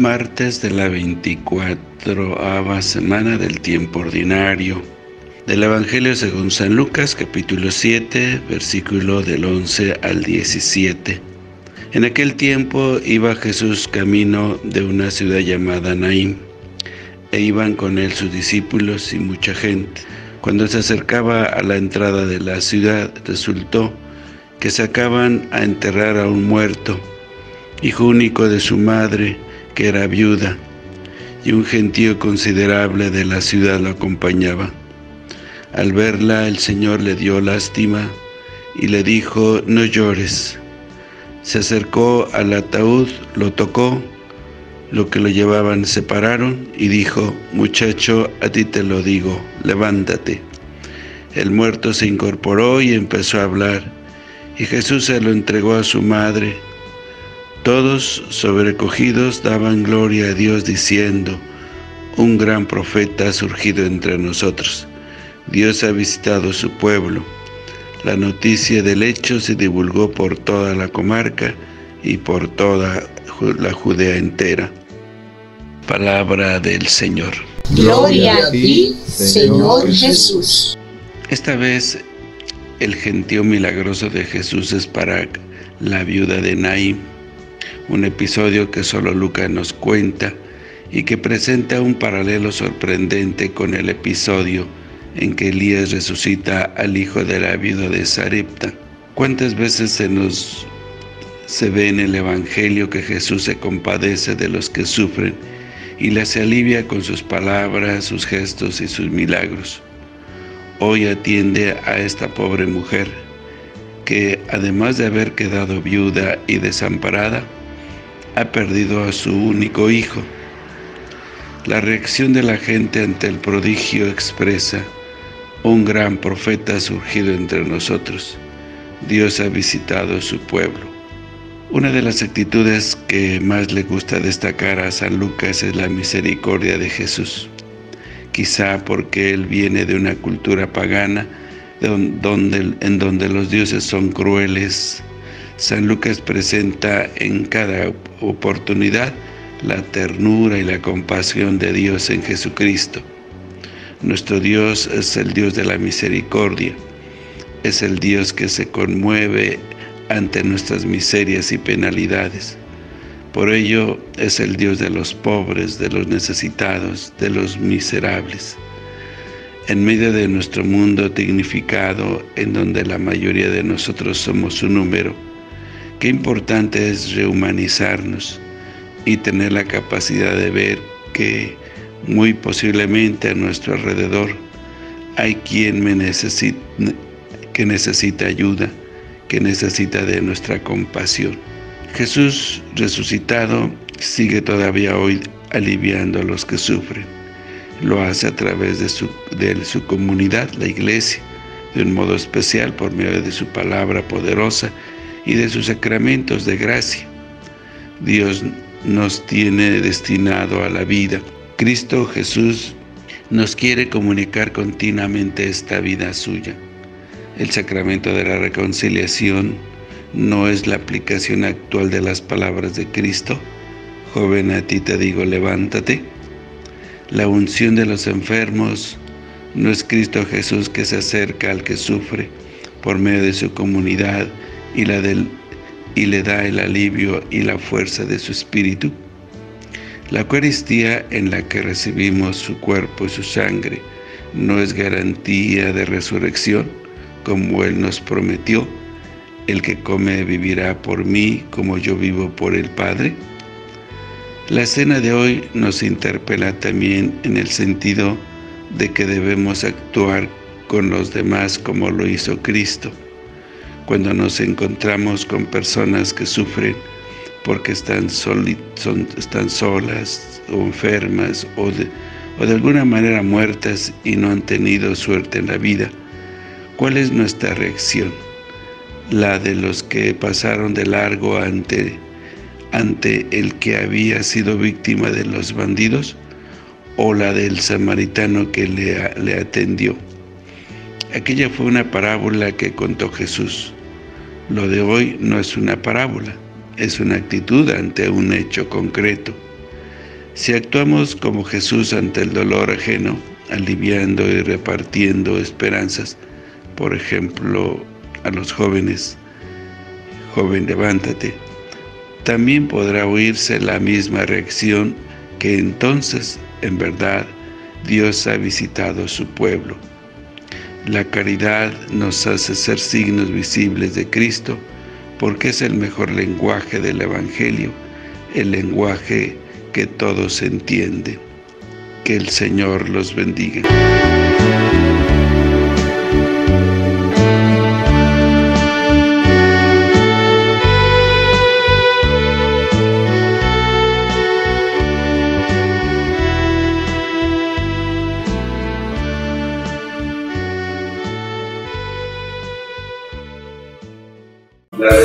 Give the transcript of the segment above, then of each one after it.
martes de la 24 semana del tiempo ordinario. Del Evangelio según San Lucas, capítulo 7, versículo del 11 al 17. En aquel tiempo iba Jesús camino de una ciudad llamada Naim, e iban con él sus discípulos y mucha gente. Cuando se acercaba a la entrada de la ciudad, resultó que sacaban a enterrar a un muerto, hijo único de su madre, que era viuda, y un gentío considerable de la ciudad lo acompañaba. Al verla el Señor le dio lástima y le dijo, no llores. Se acercó al ataúd, lo tocó, lo que lo llevaban separaron y dijo, muchacho, a ti te lo digo, levántate. El muerto se incorporó y empezó a hablar, y Jesús se lo entregó a su madre. Todos, sobrecogidos, daban gloria a Dios diciendo, un gran profeta ha surgido entre nosotros. Dios ha visitado su pueblo. La noticia del hecho se divulgó por toda la comarca y por toda la Judea entera. Palabra del Señor. Gloria a ti, Señor Jesús. Esta vez el gentío milagroso de Jesús es para la viuda de Naim, un episodio que solo Lucas nos cuenta y que presenta un paralelo sorprendente con el episodio en que Elías resucita al hijo de la viuda de Sarepta. ¿Cuántas veces se nos se ve en el Evangelio que Jesús se compadece de los que sufren y les alivia con sus palabras, sus gestos y sus milagros? Hoy atiende a esta pobre mujer que, además de haber quedado viuda y desamparada, ha perdido a su único hijo. La reacción de la gente ante el prodigio expresa un gran profeta ha surgido entre nosotros. Dios ha visitado su pueblo. Una de las actitudes que más le gusta destacar a San Lucas es la misericordia de Jesús. Quizá porque él viene de una cultura pagana en donde los dioses son crueles. San Lucas presenta en cada oportunidad la ternura y la compasión de Dios en Jesucristo. Nuestro Dios es el Dios de la misericordia, es el Dios que se conmueve ante nuestras miserias y penalidades. Por ello es el Dios de los pobres, de los necesitados, de los miserables. En medio de nuestro mundo dignificado, en donde la mayoría de nosotros somos su número, qué importante es rehumanizarnos y tener la capacidad de ver que muy posiblemente a nuestro alrededor hay quien me necesita, que necesita ayuda, que necesita de nuestra compasión. Jesús resucitado sigue todavía hoy aliviando a los que sufren. Lo hace a través de su, de su comunidad, la iglesia, de un modo especial por medio de su palabra poderosa y de sus sacramentos de gracia. Dios nos tiene destinado a la vida Cristo Jesús nos quiere comunicar continuamente esta vida suya. El sacramento de la reconciliación no es la aplicación actual de las palabras de Cristo. Joven, a ti te digo, levántate. La unción de los enfermos no es Cristo Jesús que se acerca al que sufre por medio de su comunidad y, la del, y le da el alivio y la fuerza de su espíritu. La Eucaristía en la que recibimos su cuerpo y su sangre no es garantía de resurrección, como Él nos prometió. El que come vivirá por mí como yo vivo por el Padre. La escena de hoy nos interpela también en el sentido de que debemos actuar con los demás como lo hizo Cristo. Cuando nos encontramos con personas que sufren, porque están, están solas o enfermas o de, o de alguna manera muertas y no han tenido suerte en la vida. ¿Cuál es nuestra reacción? ¿La de los que pasaron de largo ante, ante el que había sido víctima de los bandidos? ¿O la del samaritano que le, le atendió? Aquella fue una parábola que contó Jesús. Lo de hoy no es una parábola es una actitud ante un hecho concreto. Si actuamos como Jesús ante el dolor ajeno, aliviando y repartiendo esperanzas, por ejemplo, a los jóvenes, joven, levántate, también podrá oírse la misma reacción que entonces, en verdad, Dios ha visitado su pueblo. La caridad nos hace ser signos visibles de Cristo porque es el mejor lenguaje del Evangelio, el lenguaje que todos entienden. Que el Señor los bendiga.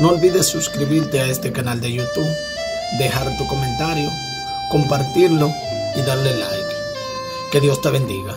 no olvides suscribirte a este canal de YouTube, dejar tu comentario, compartirlo y darle like. Que Dios te bendiga.